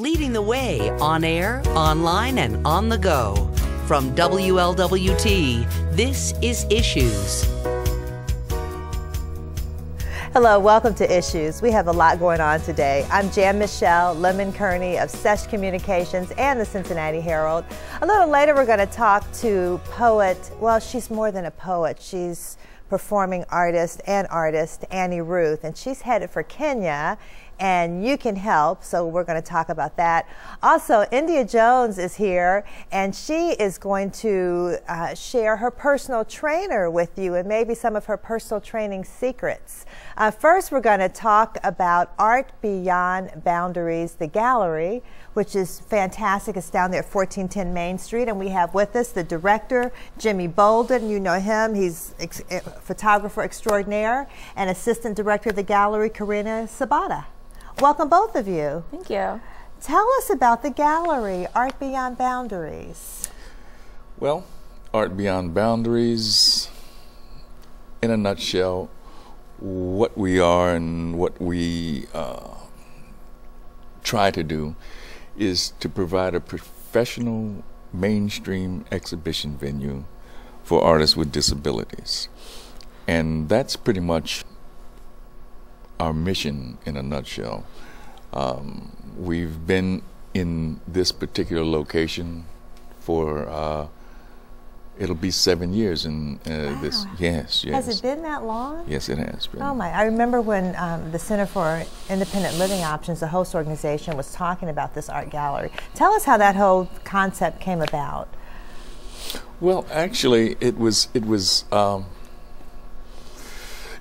Leading the way on air, online, and on the go. From WLWT, this is Issues. Hello, welcome to Issues. We have a lot going on today. I'm Jan Michele Lemon Kearney of Sesh Communications and the Cincinnati Herald. A little later, we're going to talk to poet. Well, she's more than a poet. She's performing artist and artist Annie Ruth, and she's headed for Kenya and you can help. So we're going to talk about that. Also, India Jones is here, and she is going to uh, share her personal trainer with you and maybe some of her personal training secrets. Uh, first, we're going to talk about Art Beyond Boundaries, the gallery, which is fantastic. It's down there at 1410 Main Street, and we have with us the director, Jymi Bolden. You know him. He's eh, photographer extraordinaire, and assistant director of the gallery, Karina Sibata. Welcome, both of you. Thank you. Tell us about the gallery, Art Beyond Boundaries. Well, Art Beyond Boundaries, in a nutshell, what we are and what we uh, try to do is to provide a professional mainstream exhibition venue for artists with disabilities. And that's pretty much our mission in a nutshell. Um, we've been in this particular location for uh, it'll be seven years in uh, wow. this. Yes, yes. Has it been that long? Yes, it has been. Oh my! I remember when um, the Center for Independent Living Options, the host organization, was talking about this art gallery. Tell us how that whole concept came about. Well, actually, it was it was. Um,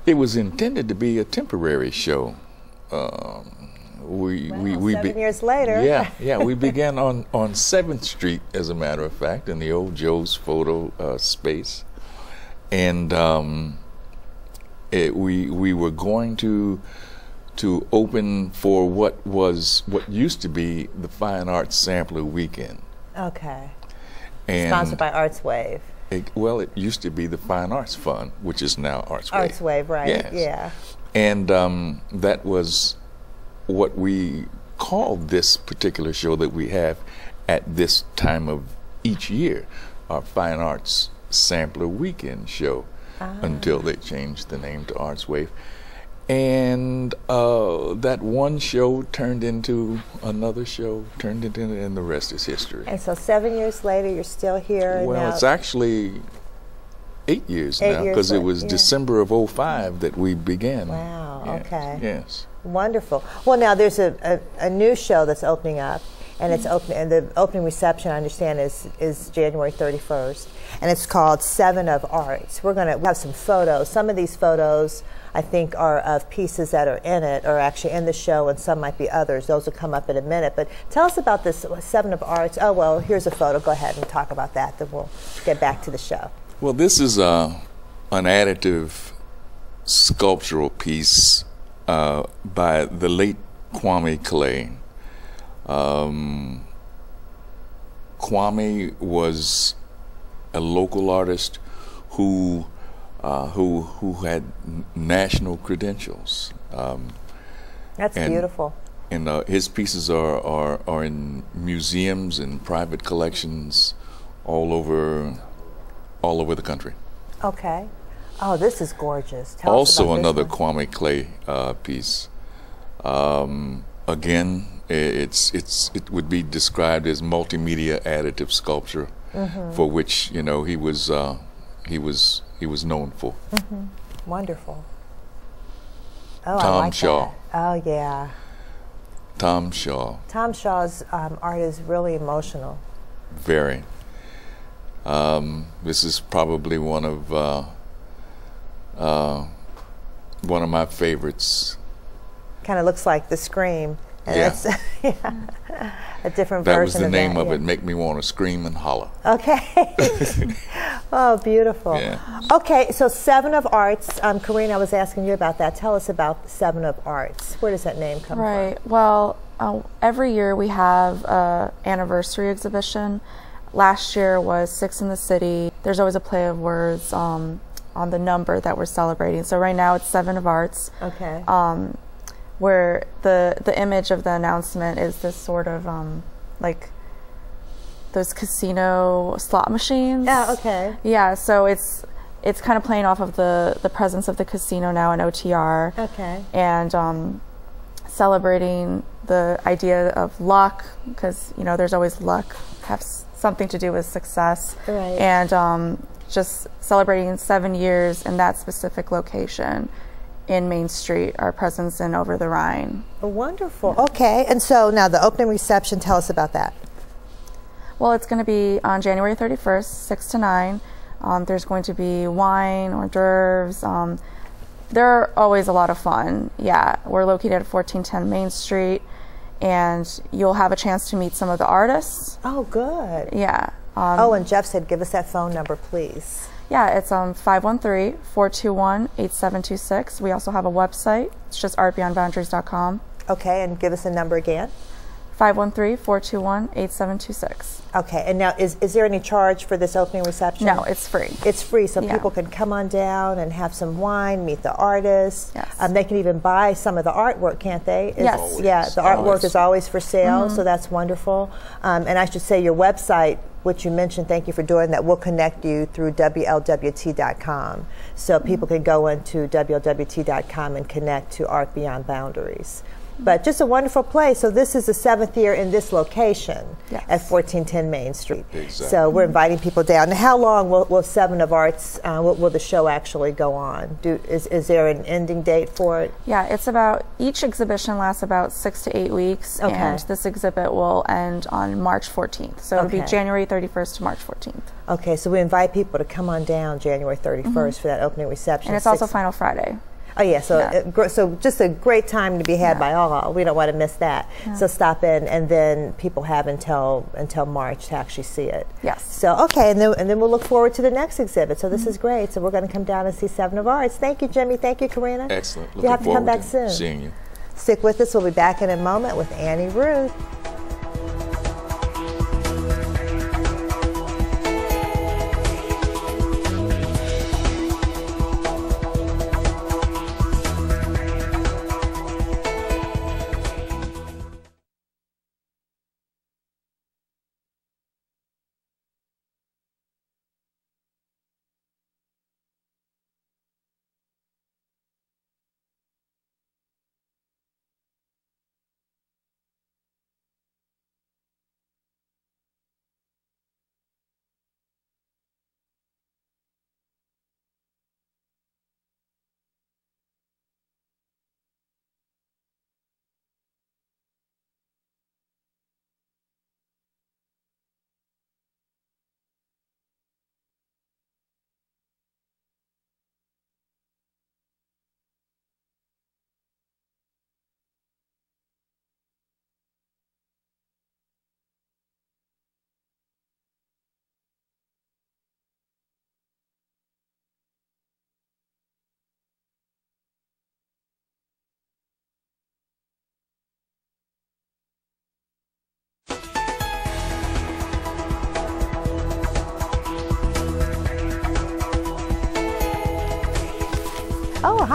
it was intended to be a temporary show. Um, we wow, we, we seven be- years later. Yeah, yeah. we began on on Seventh Street, as a matter of fact, in the old Joe's Photo uh, space, and um, it, we we were going to to open for what was what used to be the Fine Arts Sampler Weekend. Okay. And Sponsored by Arts Wave. It, well, it used to be the Fine Arts Fund, which is now Arts Wave. Arts Wave, right? Yes. Yeah. And um, that was what we called this particular show that we have at this time of each year, our Fine Arts Sampler Weekend show, ah. until they changed the name to Arts Wave and uh, that one show turned into another show, turned into, and the rest is history. And so, seven years later, you're still here. Well, it's actually eight years eight now because it was yeah. December of 05 that we began. Wow. Yes, okay. Yes. Wonderful. Well, now there's a, a, a new show that's opening up and it's open. And the opening reception, I understand, is is January 31st, and it's called Seven of Arts. We're going to have some photos. Some of these photos, I think, are of pieces that are in it, or actually in the show, and some might be others. Those will come up in a minute. But tell us about this Seven of Arts. Oh well, here's a photo. Go ahead and talk about that. Then we'll get back to the show. Well, this is a uh, an additive sculptural piece uh, by the late Kwame Clay. Um, Kwame was a local artist who uh, who who had national credentials. Um, That's and, beautiful. And uh, his pieces are, are are in museums and private collections all over all over the country. Okay. Oh, this is gorgeous. Tell also, another Kwame Clay uh, piece. Um, again, it's it's it would be described as multimedia additive sculpture, mm-hmm. for which you know he was uh, he was he was known for. Mm-hmm. Wonderful. Oh, Tom I like Shaw. That. Oh yeah. Tom Shaw. Tom Shaw's um, art is really emotional. Very. Um, this is probably one of uh, uh, one of my favorites. Kind of looks like the Scream. Yeah. yeah. a different that version. That was the name that, of yeah. it. Make me want to scream and holler. Okay. oh, beautiful. Yeah. Okay, so Seven of Arts. Um, Karina, I was asking you about that. Tell us about Seven of Arts. Where does that name come right. from? Right. Well, uh, every year we have a anniversary exhibition. Last year was Six in the City. There's always a play of words um, on the number that we're celebrating. So right now it's Seven of Arts. Okay. Um, where the the image of the announcement is this sort of um, like those casino slot machines. Yeah, okay. Yeah, so it's it's kind of playing off of the the presence of the casino now in OTR. Okay. And um, celebrating the idea of luck because you know there's always luck has something to do with success. Right. And um, just celebrating seven years in that specific location in Main Street, our presence in Over the Rhine. Wonderful. Okay, and so now the opening reception. Tell us about that. Well, it's going to be on January 31st, 6 to 9. Um, there's going to be wine, hors d'oeuvres. Um, they're always a lot of fun. Yeah, we're located at 1410 Main Street, and you'll have a chance to meet some of the artists. Oh, good. Yeah. Um, Oh, and Jeff said, give us that phone number, please. Yeah, it's um 513-421-8726. We also have a website. It's just artbeyondboundaries.com. Okay, and give us a number again. 513-421-8726. Okay, and now is, is there any charge for this opening reception? No, it's free. It's free, so Yeah. people can come on down and have some wine, meet the artists. Yes. Um, they can even buy some of the artwork, can't they? Is- Yes. Always. Yeah, the artwork Always. is always for sale, so that's wonderful. Um, and I should say your website, which you mentioned, thank you for doing that, We'll connect you through WLWT.com. So people can go into WLWT.com and connect to Art Beyond Boundaries. But just a wonderful place. So this is the seventh year in this location Yes. at 1410 Main Street. Exactly. So we're inviting people down. Now, how long will, will Seven of Arts, uh, will, will the show actually go on? Do, is, is there an ending date for it? Yeah, it's about each exhibition lasts about six to eight weeks, Okay. and this exhibit will end on March 14th. So it'll Okay. be January 31st to March 14th, Okay, so we invite people to come on down January 31st for that opening reception. And it's also Final Friday. Oh yeah, so Yeah. uh, so just a great time to be had Yeah. by all. We don't want to miss that. So stop in, and then people have until until March to actually see it. Yes. So okay, and then and then we'll look forward to the next exhibit. So this is great. So we're going to come down and see Seven of Arts. Thank you, Jymi. Thank you, Karina. Excellent. You have to come forward back soon. Seeing you. Stick with us. We'll be back in a moment with Annie Ruth.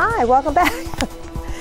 Hi, welcome back.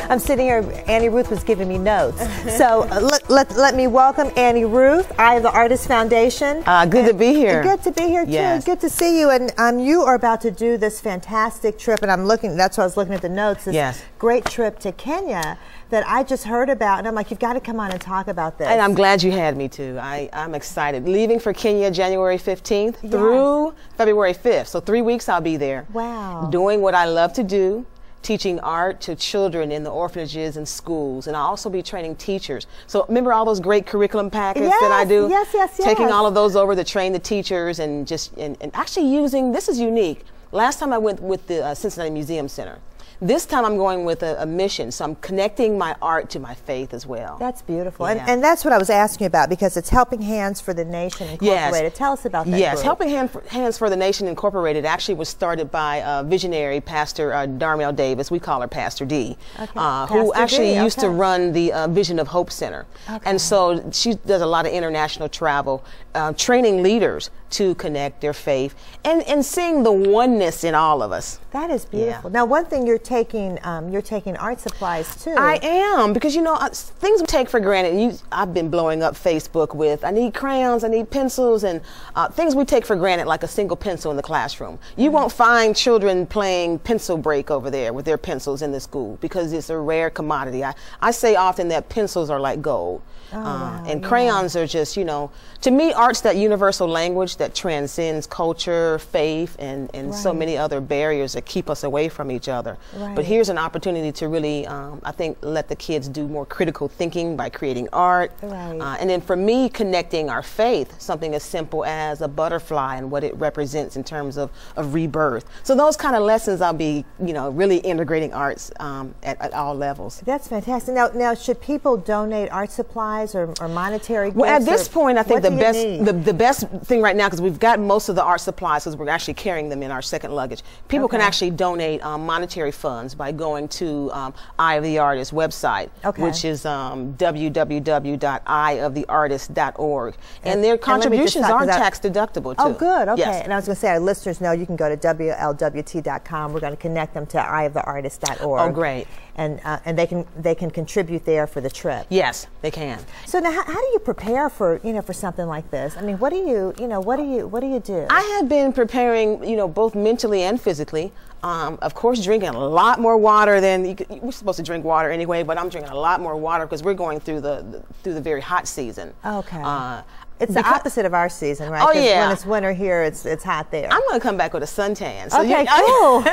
I'm sitting here, Annie Ruth was giving me notes. so uh, let, let, let me welcome Annie Ruth, Eye of the Artist Foundation. Uh, good to be here. Good to be here too. Good to see you. And um, you are about to do this fantastic trip, and I'm looking. That's why I was looking at the notes. This Yes. great trip to Kenya that I just heard about, and I'm like, you've got to come on and talk about this. And I'm glad you had me too. I, I'm excited. Leaving for Kenya January 15th through February 5th. So three weeks I'll be there. Wow. Doing what I love to do, teaching art to children in the orphanages and schools. And I'll also be training teachers. So remember all those great curriculum packets that I do? yes, yes, yes. Taking all of those over to train the teachers and just, and, and actually using, this is unique. Last time I went with the uh, Cincinnati Museum Center. This time I'm going with a, a mission, so I'm connecting my art to my faith as well. That's beautiful. Yeah. And, and that's what I was asking you about because it's Helping Hands for the Nation Incorporated. Tell us about that. Yes, group. Helping Hand for, Hands for the Nation Incorporated actually was started by uh, visionary Pastor uh, Darmel Davis. We call her Pastor D, Okay. uh, who actually D, used to run the uh, Vision of Hope Center. Okay. And so she does a lot of international travel, uh, training leaders to connect their faith and, and seeing the oneness in all of us. That is beautiful. Yeah. Now, one thing you're taking, um, you're taking art supplies too. I am because you know uh, things we take for granted. You, I've been blowing up Facebook with I need crayons, I need pencils, and uh, things we take for granted, like a single pencil in the classroom. You Mm-hmm. won't find children playing pencil break over there with their pencils in the school because it's a rare commodity. I, I say often that pencils are like gold, uh, Oh, wow, and yeah. crayons are just you know to me art's that universal language that transcends culture, faith, and and so many other barriers that keep us away from each other. Right. But here's an opportunity to really, um, I think, let the kids do more critical thinking by creating art. Right. Uh, and then for me, connecting our faith, something as simple as a butterfly and what it represents in terms of, of rebirth. So those kind of lessons, I'll be, you know, really integrating arts um, at, at all levels. That's fantastic. Now, now, should people donate art supplies or, or monetary Well, at this point, I think the best the, the best thing right now because we've got most of the art supplies because we're actually carrying them in our second luggage. People can Okay. Actually donate um, monetary funds by going to um, Eye of the Artist website, Okay. which is um, www.eyeoftheartist.org, and, And- their and let me just contributions stop, are tax deductible too. Oh, good. Okay. Yes. And I was going to say, our listeners know you can go to WLWT.com. We're going to connect them to eyeoftheartist.org. Oh, great. And uh, and they can they can contribute there for the trip. Yes, they can. So now, how, how do you prepare for you know for something like this? I mean, what do you you know what do you what do you do? I have been preparing, you know, both mentally and physically. Um, of course, drinking a lot more water than you we're supposed to drink water anyway. But I'm drinking a lot more water because we're going through the, the through the very hot season. okay. Uh, it's the opposite of our season, right? Oh, yeah. When it's winter here, it's it's hot there. I'm going to come back with a suntan. So okay, cool.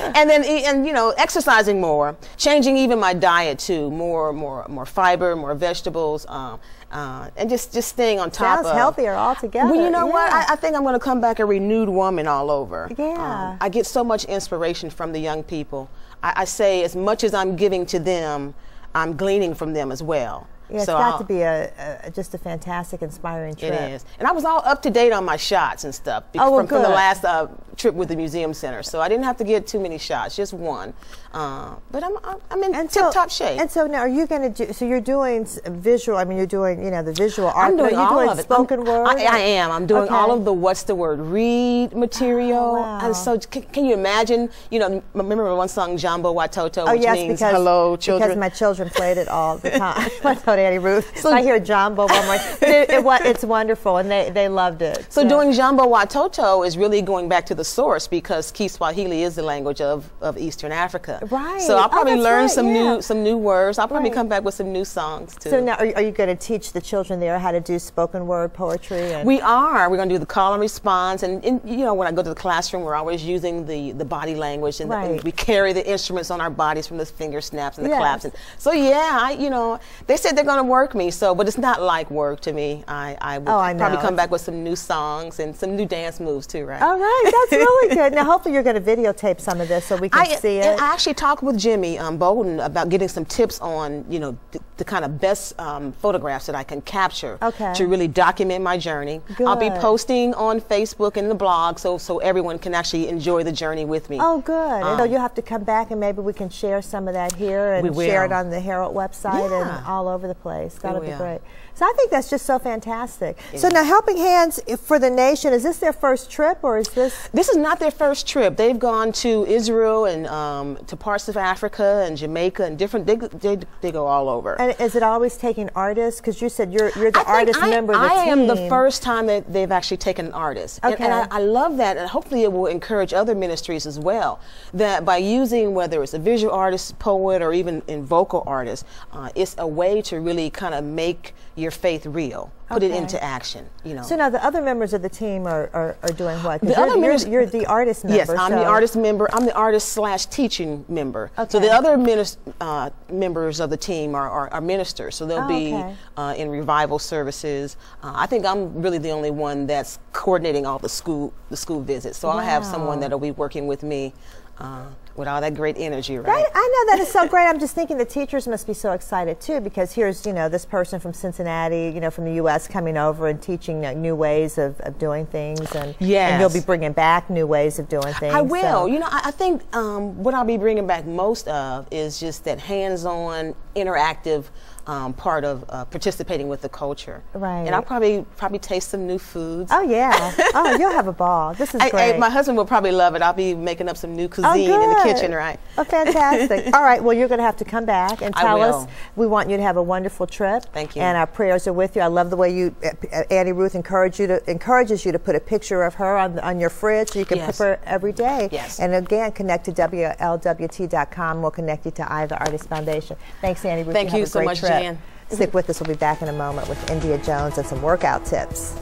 and then and you know exercising more, changing even my diet too, more more more fiber, more vegetables, um, uh, and just just staying on top Sounds of healthier altogether. Well, you know what? I, I think I'm going to come back a renewed woman all over. Um, Yeah. I get so much inspiration from the young people. I, I say as much as I'm giving to them, I'm gleaning from them as well. Yeah, it's So got I'll- to be a, a just a fantastic, inspiring trip. it is. And I was all up to date on my shots and stuff Oh, well, from, from the last uh, trip with the museum center. So I didn't have to get too many shots, just one. Uh, but I'm, I'm- in And tip so, top shape. And so now, are you going to do? So you're doing visual. I mean, you're doing you know the visual art. I'm doing are you all doing of it. spoken I'm- word. I, I am. I'm doing Okay. all of the what's the word read material. Oh, wow. And so can, can you imagine? You know, remember one song Jambo Watoto, Oh which yes, means because hello children. because my children played it all the time. I told Annie Ruth. So- I hear Jambo one more. It, it, it's wonderful, and they, they loved it. So doing Jambo Watoto is really going back to the source because Kiswahili is the language of, of Eastern Africa. Right. So I'll Oh, probably that's learn right, some yeah. new some new words. I'll probably Right. come back with some new songs too. So now, are, you- are you going to teach the children there how to do spoken word poetry? And We are. We're going to do the call and response, and, and you know, when I go to the classroom, we're always using the, the body language, and, and we carry the instruments on our bodies from the finger snaps and the Yes. claps. And so yeah, I you know, they said they're going to work me, so but it's not like work to me. I I will Oh, I probably come back with some new songs and some new dance moves too, right? all right, that's really good. Now, hopefully, you're going to videotape some of this so we can I, see it. I actually talked with Jymi um, Bolden about getting some tips on, you know, the, the kind of best um, photographs that I can capture Okay. to really document my journey. Good. I'll be posting on Facebook and the blog so so everyone can actually enjoy the journey with me. Oh, good. and Um, you'll have to come back and maybe we can share some of that here and share it on the Herald website Yeah. and all over the place. That'll be great. So I think that's just so fantastic. So now, Helping Hands for the Nation, is this their first trip or is this? This is not their first trip. They've gone to Israel and um, to parts of Africa and Jamaica and different. They, they, they go all over. And is it always taking artists? Because you said you're you're the I artist I, member of the I team. am the first time that they've actually taken an artist. And- And, I, I love that, and hopefully it will encourage other ministries as well. That by using whether it's a visual artist, poet, or even in vocal artist, uh, it's a way to really kind of make your faith real, put it into action. You know. So now the other members of the team are, are, are doing what? The you're, other you're, members- you're the artist member. Yes, I'm the artist member. I'm the artist slash teaching member. Okay. So the other minis- uh, members of the team are, are, are ministers. So they'll Oh, be okay. uh, in revival services. Uh, I think I'm really the only one that's coordinating all the school the school visits. So I'll have someone that'll be working with me. With all that great energy, right? I, I know that is so great. I'm just thinking the teachers must be so excited too because here's you know this person from Cincinnati, you know from the U.S. coming over and teaching uh, new ways of, of doing things, and Yes. and you'll be bringing back new ways of doing things. I will. so- You know, I, I think um, what I'll be bringing back most of is just that hands-on, interactive um, part of uh, participating with the culture. Right. And I'll probably probably taste some new foods. Oh yeah. oh, you'll have a ball. This is I- I- great. my husband will probably love it. I'll be making up some new Oh, cuisine in the. Kitchen, right? Oh, fantastic. All right. Well, you're going to have to come back and tell us. We want you to have a wonderful trip. Thank you. And our prayers are with you. I love the way you, uh, Annie Ruth, encourage you to encourages you to put a picture of her on on your fridge so you can Yes. her every day. Yes. And again, connect to WLWT.com. We'll connect you to Eye, the Artist Foundation. Thanks, Annie Ruth. Thank you a so much, trip. Jan. Stick with us. We'll be back in a moment with India Jones and some workout tips.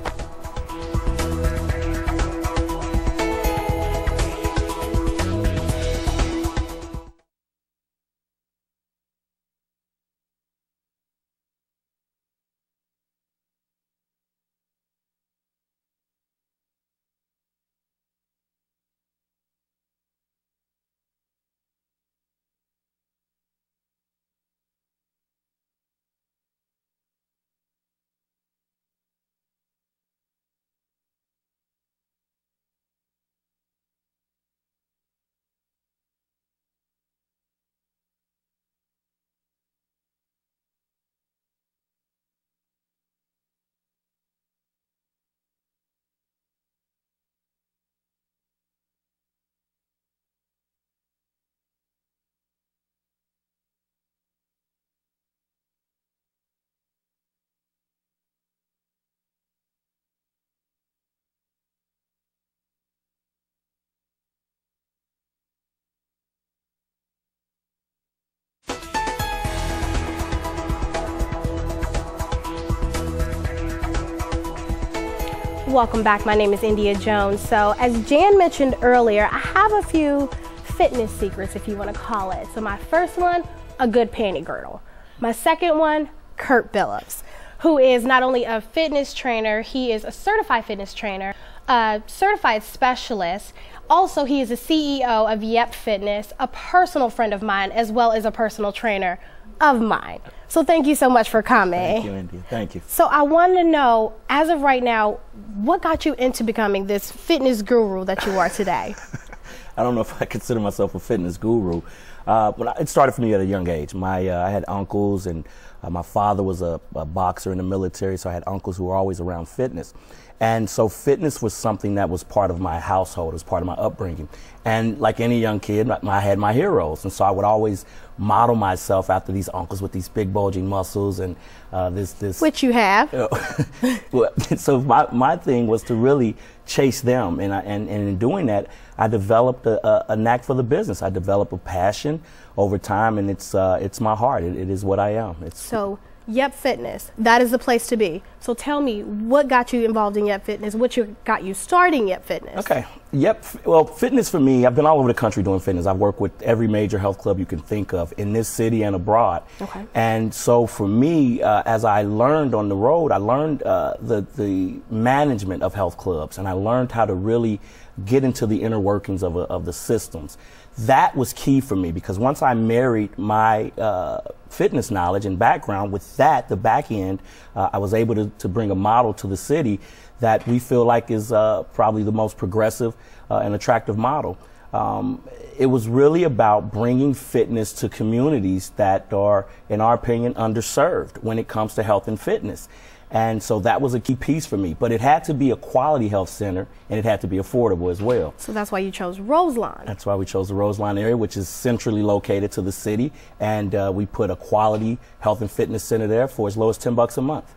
Welcome back. My name is India Jones. So, as Jan mentioned earlier, I have a few fitness secrets, if you want to call it. So, my first one, a good panty girdle. My second one, Kurt Billups, who is not only a fitness trainer, he is a certified fitness trainer, a certified specialist. Also, he is the CEO of Yep Fitness, a personal friend of mine, as well as a personal trainer of mine. So, thank you so much for coming. Thank you, India. Thank you. So I want to know, as of right now, what got you into becoming this fitness guru that you are today? I don't know if I consider myself a fitness guru, uh, but it started for me at a young age. My uh, I had uncles, and uh, my father was a, a boxer in the military, so I had uncles who were always around fitness. And so fitness was something that was part of my household, it was part of my upbringing. And like any young kid, I I had my heroes, and so I would always model myself after these uncles with these big bulging muscles and uh, this this Which you have. so my, my thing was to really chase them, and, I, and, and in doing that, I developed a, a, a knack for the business. I developed a passion over time, and it's uh, it's my heart. It, it is what I am. It's So, Yep Fitness, that is the place to be. So tell me, what got you involved in Yep Fitness? What you got you starting Yep Fitness? Okay. Yep. Well, fitness for me, I've been all over the country doing fitness. I've worked with every major health club you can think of in this city and abroad. Okay. And so for me, uh, as I learned on the road, I learned uh, the the management of health clubs, and I learned how to really get into the inner workings of, a, of the systems. That was key for me because once I married my uh, fitness knowledge and background with that, the back end, uh, I was able to, to bring a model to the city that we feel like is uh, probably the most progressive uh, and attractive model. Um, it was really about bringing fitness to communities that are, in our opinion, underserved when it comes to health and fitness. And so that was a key piece for me. But it had to be a quality health center and it had to be affordable as well. So that's why you chose Roselawn. That's why we chose the Roselawn area, which is centrally located to the city. And uh, we put a quality health and fitness center there for as low as 10 bucks a month.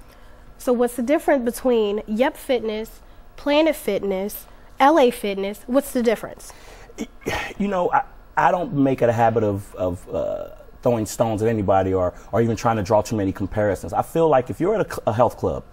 So what's the difference between Yep Fitness, Planet Fitness, LA Fitness? What's the difference? you know, I, I don't make it a habit of, of uh, throwing stones at anybody or, or even trying to draw too many comparisons. I feel like if you're at a, a health club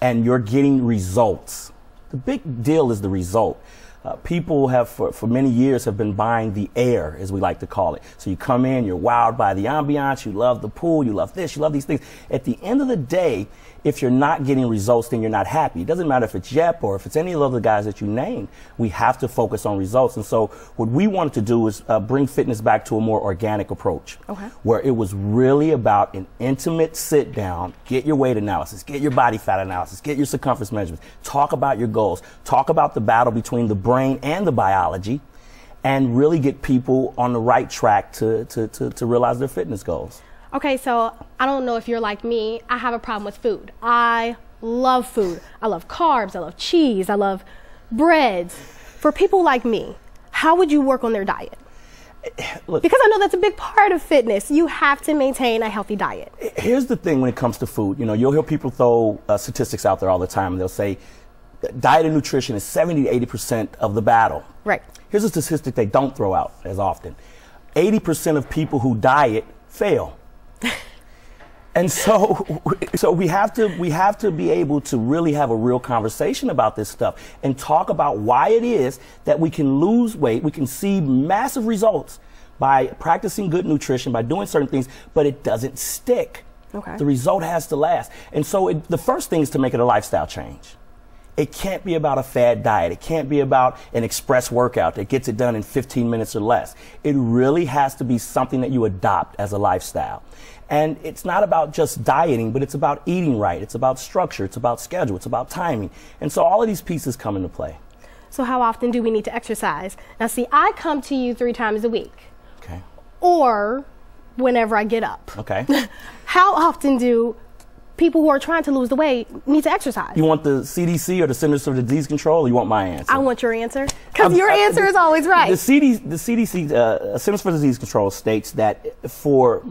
and you're getting results, the big deal is the result. uh, people have for, for many years have been buying the air, as we like to call it. So you come in, you're wowed by the ambiance, you love the pool, you love this, you love these things. At the end of the day, if you're not getting results, then you're not happy. It doesn't matter if it's Yep or if it's any of the guys that you named. We have to focus on results. And so what we wanted to do is uh, bring fitness back to a more organic approach, Okay. where it was really about an intimate sit down, get your weight analysis, get your body fat analysis, get your circumference measurements, talk about your goals, talk about the battle between the brain and the biology, and really get people on the right track to, to, to, to realize their fitness goals. Okay, so I don't know if you're like me. I have a problem with food. I love food. I love carbs. I love cheese. I love breads. For people like me, how would you work on their diet? Look- because I know that's a big part of fitness. You have to maintain a healthy diet. Here's the thing when it comes to food. You know, you'll hear people throw uh, statistics out there all the time, and they'll say diet and nutrition is 70 to 80 percent of the battle. Right. Here's a statistic they don't throw out as often 80 percent of people who diet fail. And so, so we have to we have to be able to really have a real conversation about this stuff and talk about why it is that we can lose weight, we can see massive results by practicing good nutrition, by doing certain things, but it doesn't stick. Okay. The result has to last. And so, it, the first thing is to make it a lifestyle change. It can't be about a fad diet. It can't be about an express workout that gets it done in 15 minutes or less. It really has to be something that you adopt as a lifestyle. And it's not about just dieting, but it's about eating right. It's about structure. It's about schedule. It's about timing. And so all of these pieces come into play. So, how often do we need to exercise? Now, see, I come to you three times a week Okay. or whenever I get up. Okay. How often do people who are trying to lose the weight need to exercise? you want the CDC or the Centers for Disease Control, or you want my answer? I want your answer because your uh, answer the- is always right. The, CD, the CDC, uh, Centers for Disease Control, states that for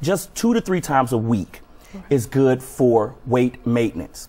just two to three times a week is good for weight maintenance.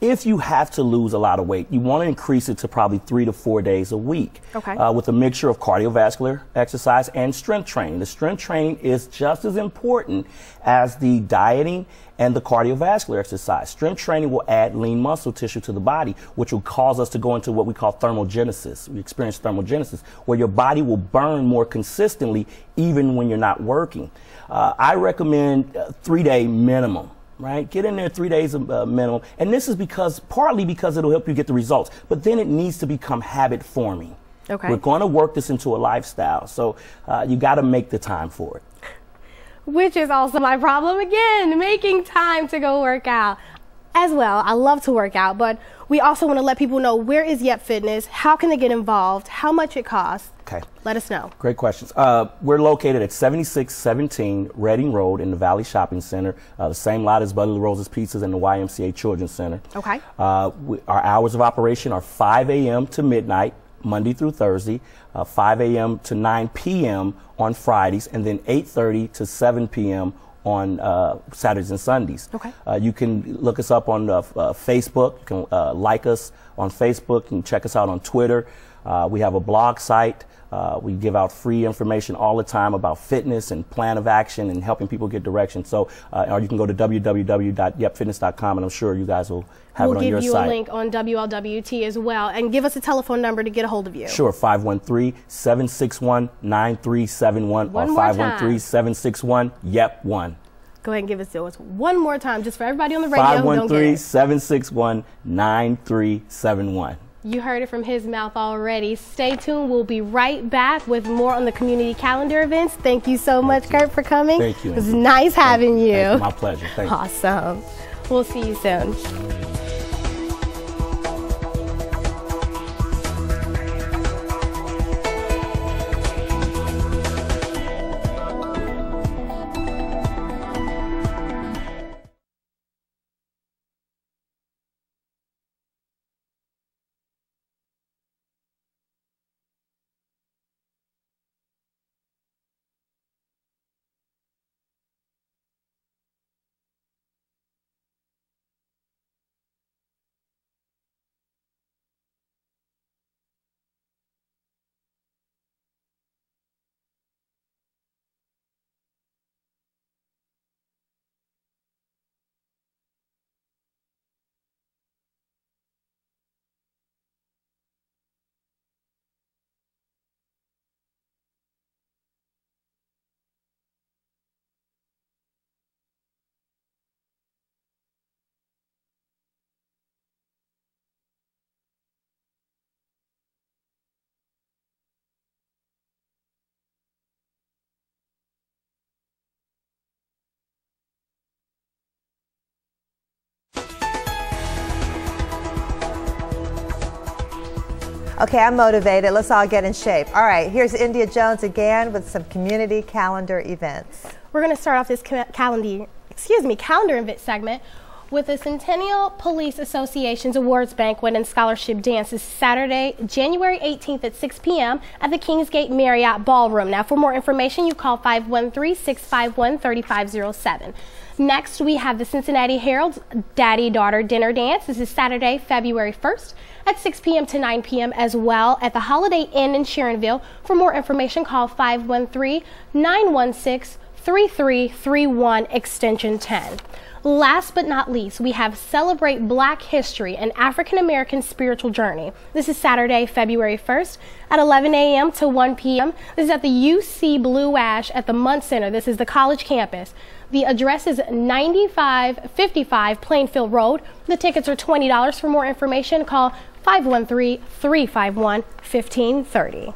If you have to lose a lot of weight, you want to increase it to probably three to four days a week. Okay. Uh, with a mixture of cardiovascular exercise and strength training. The strength training is just as important as the dieting and the cardiovascular exercise. Strength training will add lean muscle tissue to the body, which will cause us to go into what we call thermogenesis. We experience thermogenesis, where your body will burn more consistently even when you're not working. Uh, I recommend three day minimum right? Get in there three days uh, minimum. And this is because, partly because it'll help you get the results, but then it needs to become habit forming. Okay. We're going to work this into a lifestyle. So uh, you got to make the time for it. which is also my problem again, making time to go work out. As well, I love to work out, but we also want to let people know where is Yep Fitness, how can they get involved, how much it costs. Okay. Let us know. Great questions. Uh, we're located at 7617 Reading Road in the Valley Shopping Center, uh, the same lot as Buddy Rose's Pizzas and the YMCA Children's Center. Okay. Uh, we, our hours of operation are 5 a.m. to midnight, Monday through Thursday, uh, 5 a.m. to 9 p.m. on Fridays, and then 8:30 to 7 p.m. on uh, Saturdays and Sundays. Okay. Uh, you can look us up on uh, uh, Facebook. You can uh, like us on Facebook. You can check us out on Twitter. Uh, we have a blog site. Uh, we give out free information all the time about fitness and plan of action and helping people get direction. So, uh, or you can go to www.yepfitness.com, and I'm sure you guys will have we'll it on your site. We'll give you a link on WLWT as well, and give us a telephone number to get a hold of you. Sure, 513-761-9371 One or more 513-761 YEP 1. Go ahead and give us us one more time, just for everybody on the radio who don't get it. 513-761-9371. You heard it from his mouth already. Stay tuned. We'll be right back with more on the community calendar events. Thank you so much, Kurt, for coming. Thank you, It was nice having you. You. My pleasure. Thank you. Awesome. We'll see you soon. Okay, I'm motivated. Let's all get in shape. All right, here's India Jones again with some community calendar events. We're going to start off this calendar, excuse me, calendar event segment with the Sentinel Police Association's Awards Banquet and Scholarship Dance is Saturday, January 18th at 6 p.m. at the Kingsgate Marriott Ballroom. Now, for more information, you call 513 651 3507. Next, we have the Cincinnati Herald's Daddy Daughter Dinner Dance. This is Saturday, February 1st at 6 p.m. to 9 p.m. as well at the Holiday Inn in Sharonville. For more information, call 513 916 3331 extension 10. Last but not least, we have Celebrate Black History, an African American spiritual journey. This is Saturday, February 1st at 11 a.m. to 1 p.m. This is at the UC Blue Ash at the Munt Center. This is the college campus. The address is 9555 Plainfield Road. The tickets are $20. For more information, call 513 351 1530.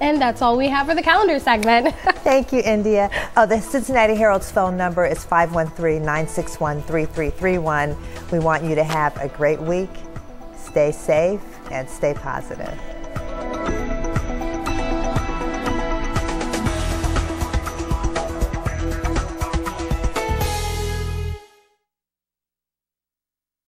And that's all we have for the calendar segment. Thank you, India. Oh, the Cincinnati Herald's phone number is 513 961 3331. We want you to have a great week. Stay safe and stay positive.